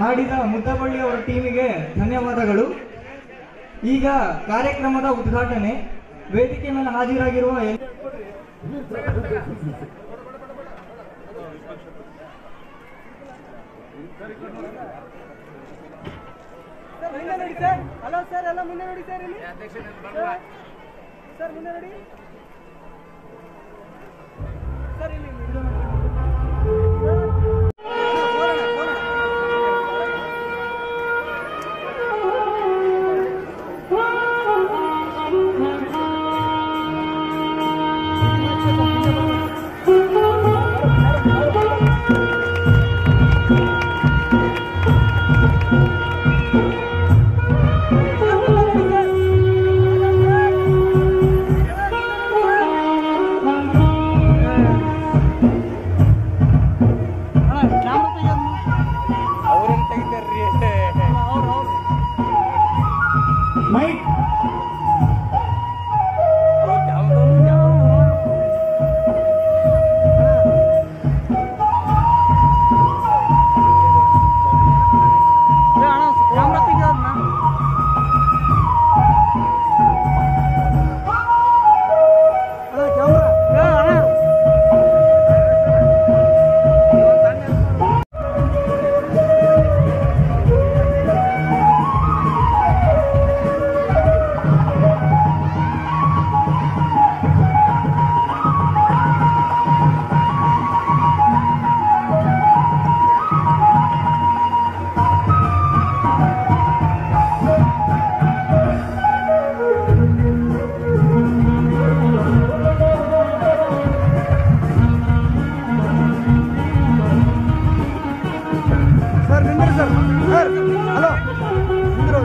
ಹಾಡಿದ ಮುದ್ದಬಳ್ಳಿ ಅವರ ಟೀಮಿಗೆ ಧನ್ಯವಾದಗಳು. ಈಗ ಕಾರ್ಯಕ್ರಮದ ಉದ್ಘಾಟನೆ. ವೇದಿಕೆ ಮೇಲೆ ಹಾಜರಾಗಿರುವ ಹಲೋ ಸರ್, ಎಲ್ಲ ಮುಂದೆ ನೋಡಿ ಸರ್ ಇಲ್ಲಿ. ಸರ್, ಮುಂದೆ ನೋಡಿ. ಸರ್, ಇಲ್ಲಿ Mike sir Vinder sir. Sir hello. Vinder